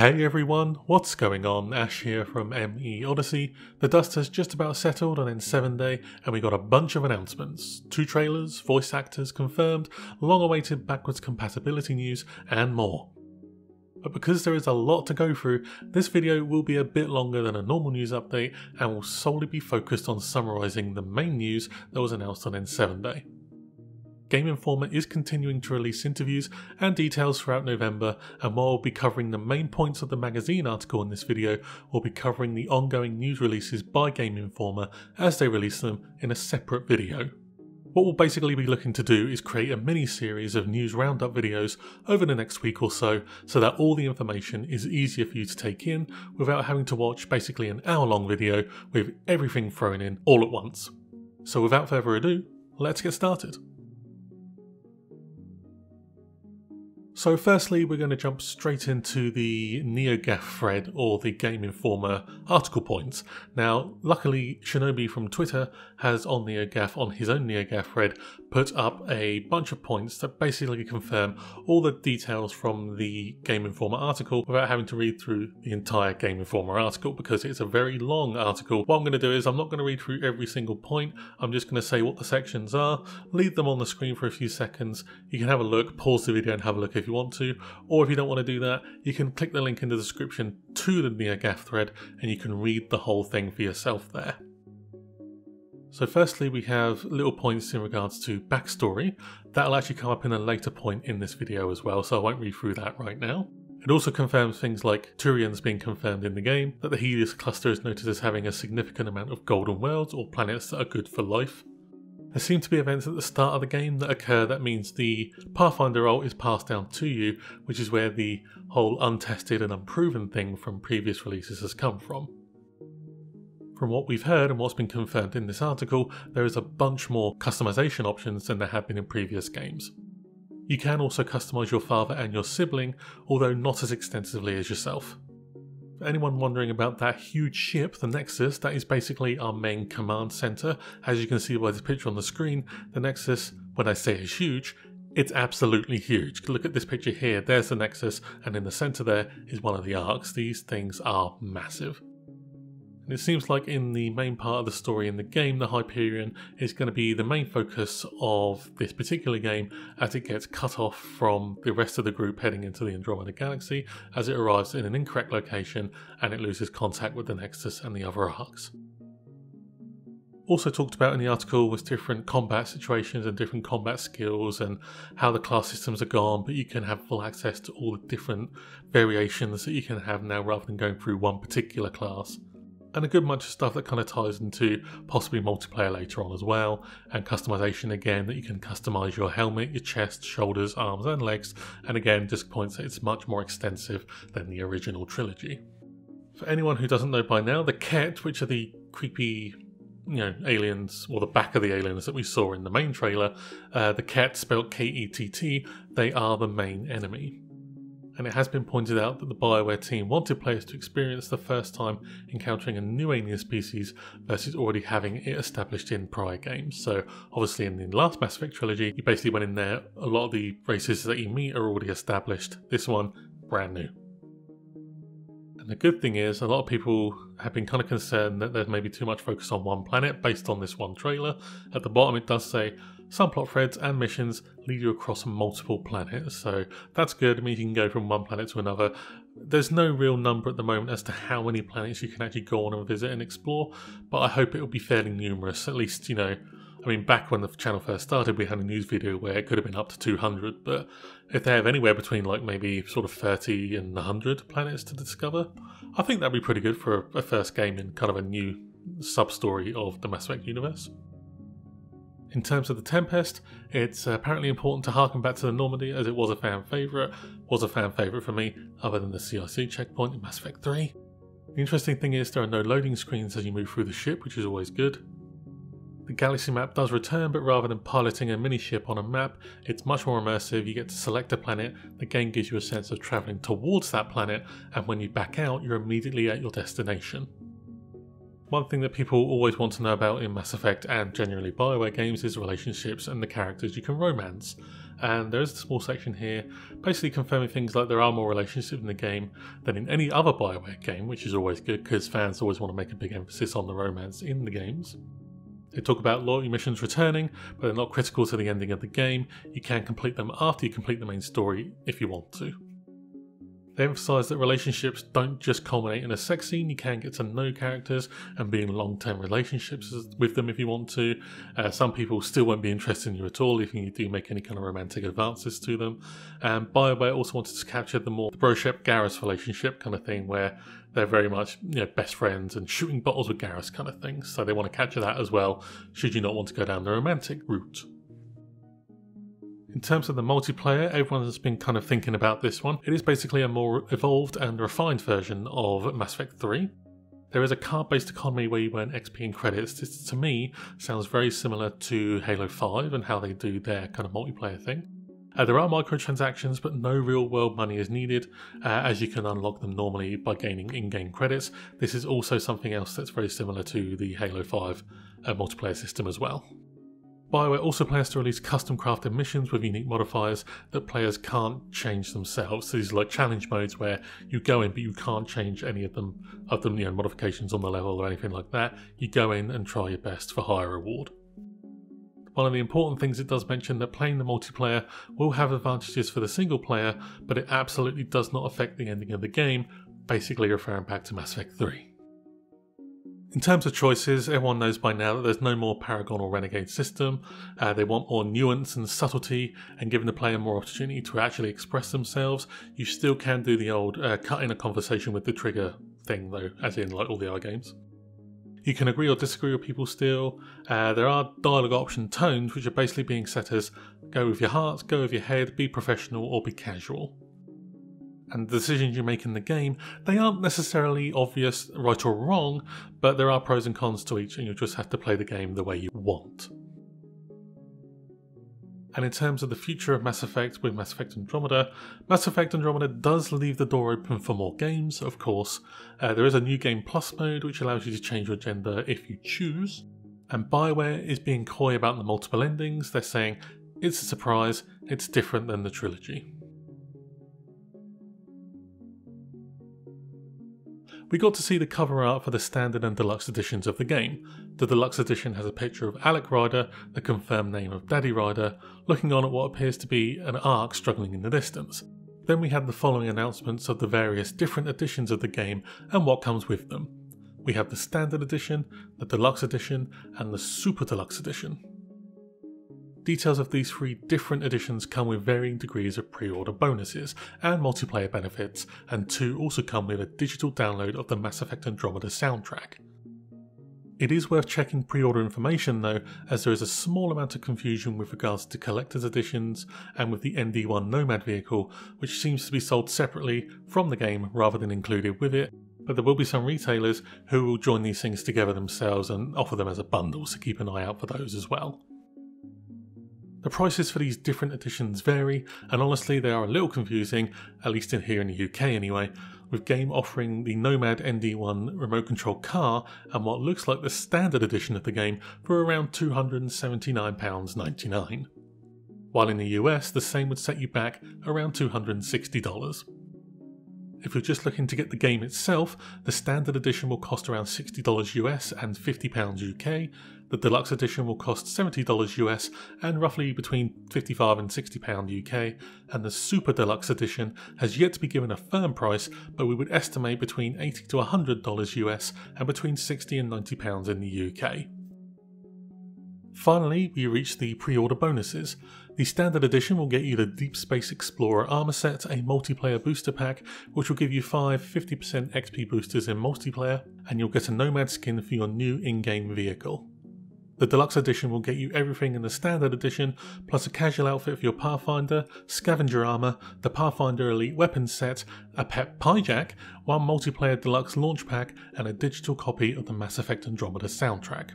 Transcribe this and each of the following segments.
Hey everyone, what's going on? Ash here from ME Odyssey. The dust has just about settled on N7 Day, and we got a bunch of announcements. Two trailers, voice actors confirmed, long awaited backwards compatibility news, and more. But because there is a lot to go through, this video will be a bit longer than a normal news update and will solely be focused on summarising the main news that was announced on N7 Day. Game Informer is continuing to release interviews and details throughout November, and while we'll be covering the main points of the magazine article in this video, we'll be covering the ongoing news releases by Game Informer as they release them in a separate video. What we'll basically be looking to do is create a mini series of news roundup videos over the next week or so, so that all the information is easier for you to take in without having to watch basically an hour long video with everything thrown in all at once. So without further ado, let's get started. So firstly, we're going to jump straight into the NeoGAF thread or the Game Informer article points. Now, luckily, Shinobi from Twitter has on NeoGAF, on his own NeoGAF thread, put up a bunch of points that basically confirm all the details from the Game Informer article without having to read through the entire Game Informer article because it's a very long article. What I'm going to do is I'm not going to read through every single point, I'm just going to say what the sections are, leave them on the screen for a few seconds. You can have a look, pause the video and have a look if you want to, or if you don't want to do that, you can click the link in the description to the NeoGAF thread and you can read the whole thing for yourself there. So firstly we have little points in regards to backstory. That'll actually come up in a later point in this video as well, so I won't read through that right now. It also confirms things like Turians being confirmed in the game, that the Helios cluster is noted as having a significant amount of golden worlds or planets that are good for life. There seem to be events at the start of the game that occur that means the Pathfinder role is passed down to you, which is where the whole untested and unproven thing from previous releases has come from. From what we've heard and what's been confirmed in this article, there is a bunch more customization options than there have been in previous games. You can also customize your father and your sibling, although not as extensively as yourself. Anyone wondering about that huge ship, the Nexus, that is basically our main command center. As you can see by this picture on the screen, the Nexus, when I say is huge, it's absolutely huge. Look at this picture here, there's the Nexus, and in the center there is one of the arks. These things are massive. And it seems like in the main part of the story in the game, the Hyperion is going to be the main focus of this particular game as it gets cut off from the rest of the group heading into the Andromeda Galaxy as it arrives in an incorrect location and it loses contact with the Nexus and the other arks. Also talked about in the article was different combat situations and different combat skills and how the class systems are gone, but you can have full access to all the different variations that you can have now rather than going through one particular class and a good bunch of stuff that kind of ties into possibly multiplayer later on as well, and customization again that you can customize your helmet, your chest, shoulders, arms, and legs, and again just points that it's much more extensive than the original trilogy. For anyone who doesn't know by now, the Kett, which are the creepy you know, aliens, or the back of the aliens that we saw in the main trailer, uh, the Kett spelled K E T T, they are the main enemy and it has been pointed out that the Bioware team wanted players to experience the first time encountering a new alien species versus already having it established in prior games. So, obviously, in the last Mass Effect trilogy, you basically went in there, a lot of the races that you meet are already established. This one, brand new. And the good thing is, a lot of people have been kind of concerned that there's maybe too much focus on one planet based on this one trailer. At the bottom, it does say some plot threads and missions lead you across multiple planets, so that's good. I mean, you can go from one planet to another. There's no real number at the moment as to how many planets you can actually go on and visit and explore, but I hope it will be fairly numerous. At least, you know, I mean, back when the channel first started, we had a news video where it could have been up to 200, but if they have anywhere between like maybe sort of 30 and 100 planets to discover, I think that'd be pretty good for a first game in kind of a new sub story of the Mass Effect universe. In terms of the Tempest, it's apparently important to harken back to the Normandy as it was a fan favourite, was a fan favourite for me, other than the CIC checkpoint in Mass Effect 3. The interesting thing is there are no loading screens as you move through the ship, which is always good. The galaxy map does return, but rather than piloting a mini ship on a map, it's much more immersive. You get to select a planet, the game gives you a sense of travelling towards that planet, and when you back out, you're immediately at your destination. One thing that people always want to know about in Mass Effect and generally Bioware games is relationships and the characters you can romance. and there is a small section here basically confirming things like there are more relationships in the game than in any other Bioware game, which is always good because fans always want to make a big emphasis on the romance in the games. They talk about loyalty missions returning, but they're not critical to the ending of the game. You can complete them after you complete the main story if you want to. They emphasise that relationships don't just culminate in a sex scene, you can get to know characters and be in long term relationships with them if you want to. Uh, some people still won't be interested in you at all if you do make any kind of romantic advances to them. And by the BioWare also wanted to capture the more Broshep Garrus relationship kind of thing where they're very much you know, best friends and shooting bottles with Garrus kind of thing. So they want to capture that as well, should you not want to go down the romantic route. In terms of the multiplayer, everyone has been kind of thinking about this one. It is basically a more evolved and refined version of Mass Effect 3. There is a card based economy where you earn XP and credits. This, to me, sounds very similar to Halo 5 and how they do their kind of multiplayer thing. Uh, there are microtransactions, but no real world money is needed, uh, as you can unlock them normally by gaining in game credits. This is also something else that's very similar to the Halo 5 uh, multiplayer system as well. Bioware also plans to release custom crafted missions with unique modifiers that players can't change themselves. So these are like challenge modes where you go in but you can't change any of them of them, you know, modifications on the level or anything like that. You go in and try your best for higher reward. One of the important things it does mention that playing the multiplayer will have advantages for the single player, but it absolutely does not affect the ending of the game, basically referring back to Mass Effect 3. In terms of choices, everyone knows by now that there's no more Paragon or Renegade system. Uh, they want more nuance and subtlety, and giving the player more opportunity to actually express themselves. You still can do the old uh, cut in a conversation with the trigger thing, though, as in like all the other games. You can agree or disagree with people still. Uh, there are dialogue option tones, which are basically being set as go with your heart, go with your head, be professional, or be casual and the decisions you make in the game, they aren't necessarily obvious right or wrong, but there are pros and cons to each, and you just have to play the game the way you want. And in terms of the future of Mass Effect with Mass Effect Andromeda, Mass Effect Andromeda does leave the door open for more games, of course. Uh, there is a new game plus mode which allows you to change your gender if you choose. And Bioware is being coy about the multiple endings. They're saying it's a surprise, it's different than the trilogy. We got to see the cover art for the standard and deluxe editions of the game. The deluxe edition has a picture of Alec Ryder, the confirmed name of Daddy Ryder, looking on at what appears to be an ark struggling in the distance. Then we had the following announcements of the various different editions of the game and what comes with them. We have the standard edition, the deluxe edition, and the super deluxe edition. Details of these three different editions come with varying degrees of pre-order bonuses and multiplayer benefits, and two also come with a digital download of the Mass Effect Andromeda soundtrack. It is worth checking pre-order information though, as there is a small amount of confusion with regards to collector's editions and with the ND1 Nomad vehicle, which seems to be sold separately from the game rather than included with it, but there will be some retailers who will join these things together themselves and offer them as a bundle, so keep an eye out for those as well. The prices for these different editions vary, and honestly, they are a little confusing, at least in here in the UK anyway, with Game offering the Nomad ND1 remote control car and what looks like the standard edition of the game for around £279.99. While in the US, the same would set you back around $260. If you're just looking to get the game itself, the standard edition will cost around $60 US and £50 UK, the deluxe edition will cost $70 US and roughly between £55 and £60 UK, and the super deluxe edition has yet to be given a firm price, but we would estimate between 80 to $100 US and between £60 and £90 in the UK. Finally, we reach the pre order bonuses. The standard edition will get you the Deep Space Explorer armor set, a multiplayer booster pack, which will give you 5 50% XP boosters in multiplayer, and you'll get a Nomad skin for your new in game vehicle. The deluxe edition will get you everything in the standard edition, plus a casual outfit for your Pathfinder, scavenger armor, the Pathfinder Elite weapons set, a pet Pyjak, one multiplayer deluxe launch pack, and a digital copy of the Mass Effect Andromeda soundtrack.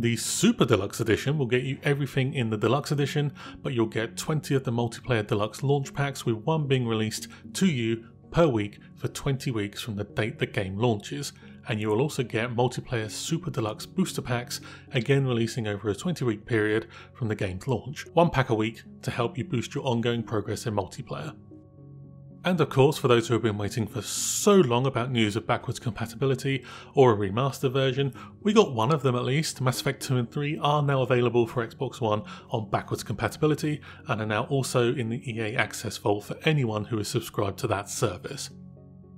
The Super Deluxe Edition will get you everything in the Deluxe Edition, but you'll get 20 of the multiplayer deluxe launch packs, with one being released to you per week for 20 weeks from the date the game launches, and you will also get multiplayer Super Deluxe booster packs, again releasing over a 20 week period from the game's launch. One pack a week to help you boost your ongoing progress in multiplayer. And of course, for those who have been waiting for so long about news of backwards compatibility or a remaster version, we got one of them at least. Mass Effect 2 and 3 are now available for Xbox One on backwards compatibility and are now also in the EA Access Vault for anyone who is subscribed to that service.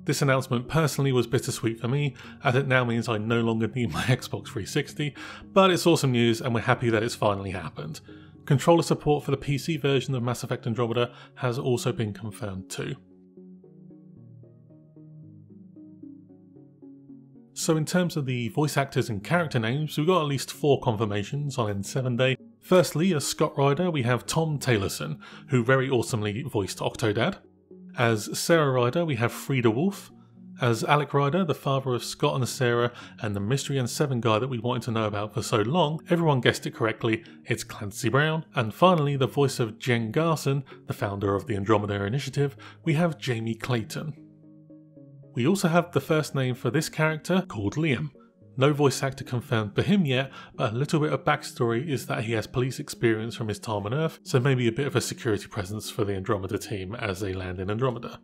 This announcement personally was bittersweet for me, as it now means I no longer need my Xbox 360, but it's awesome news and we're happy that it's finally happened. Controller support for the PC version of Mass Effect Andromeda has also been confirmed too. So in terms of the voice actors and character names, we've got at least four confirmations on N7 Day. Firstly, as Scott Ryder, we have Tom Taylorson, who very awesomely voiced Octodad. As Sarah Ryder, we have Fryda Wolff. As Alec Ryder, the father of Scott and Sarah, and the Mystery N7 guy that we wanted to know about for so long, everyone guessed it correctly, it's Clancy Brown. And finally, the voice of Jien Garson, the founder of the Andromeda Initiative, we have Jamie Clayton. We also have the first name for this character called Liam. No voice actor confirmed for him yet, but a little bit of backstory is that he has police experience from his time on Earth, so maybe a bit of a security presence for the Andromeda team as they land in Andromeda.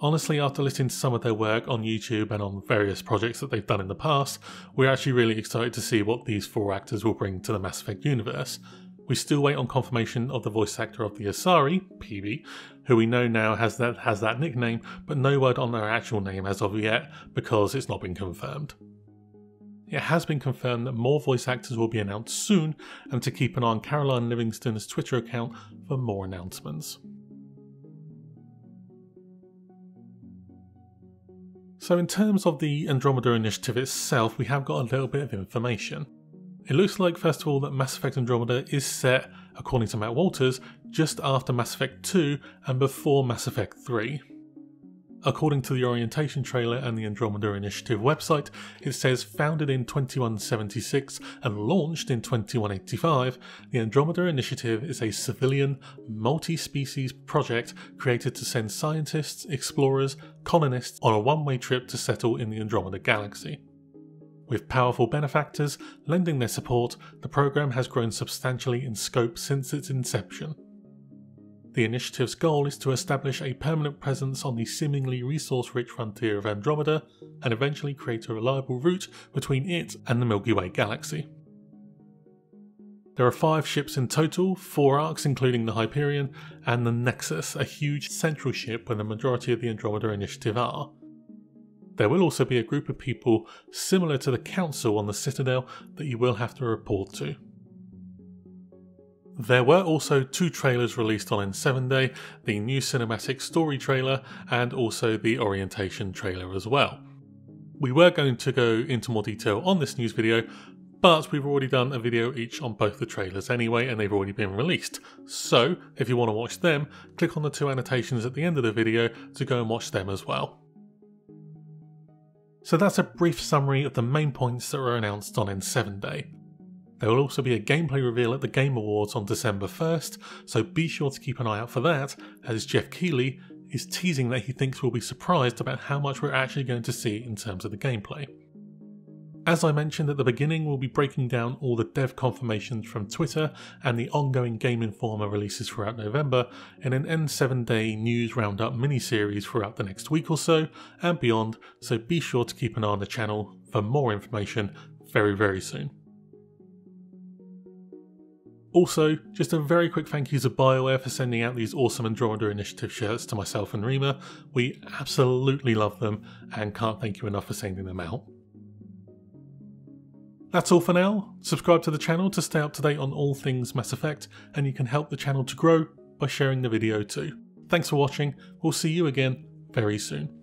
Honestly, after listening to some of their work on YouTube and on various projects that they've done in the past, we're actually really excited to see what these four actors will bring to the Mass Effect universe. We still wait on confirmation of the voice actor of the Asari, Peebee, who we know now has that has that nickname, but no word on their actual name as of yet because it's not been confirmed. It has been confirmed that more voice actors will be announced soon, and to keep an eye on Caroline Livingston's Twitter account for more announcements. So, in terms of the Andromeda initiative itself, we have got a little bit of information. It looks like, first of all, that Mass Effect Andromeda is set, according to Mac Walters, just after Mass Effect 2 and before Mass Effect 3. According to the orientation trailer and the Andromeda Initiative website, it says founded in 2176 and launched in 2185, the Andromeda Initiative is a civilian, multi species project created to send scientists, explorers, colonists on a one way trip to settle in the Andromeda Galaxy. With powerful benefactors lending their support, the program has grown substantially in scope since its inception. The initiative's goal is to establish a permanent presence on the seemingly resource rich frontier of Andromeda and eventually create a reliable route between it and the Milky Way galaxy. There are five ships in total, four arks including the Hyperion, and the Nexus, a huge central ship where the majority of the Andromeda Initiative are. There will also be a group of people similar to the Council on the Citadel that you will have to report to. There were also two trailers released on N7 Day the new cinematic story trailer and also the orientation trailer as well. We were going to go into more detail on this news video, but we've already done a video each on both the trailers anyway, and they've already been released. So, if you want to watch them, click on the two annotations at the end of the video to go and watch them as well. So that's a brief summary of the main points that were announced on N7 Day. There will also be a gameplay reveal at the Game Awards on December 1st, so be sure to keep an eye out for that, as Geoff Keighley is teasing that he thinks we'll be surprised about how much we're actually going to see in terms of the gameplay. As I mentioned at the beginning, we'll be breaking down all the dev confirmations from Twitter and the ongoing Game Informer releases throughout November in an N7 day news roundup mini series throughout the next week or so and beyond, so be sure to keep an eye on the channel for more information very, very soon. Also, just a very quick thank you to BioWare for sending out these awesome Andromeda Initiative shirts to myself and Rima. We absolutely love them and can't thank you enough for sending them out. That's all for now. Subscribe to the channel to stay up to date on all things Mass Effect, and you can help the channel to grow by sharing the video too. Thanks for watching, we'll see you again very soon.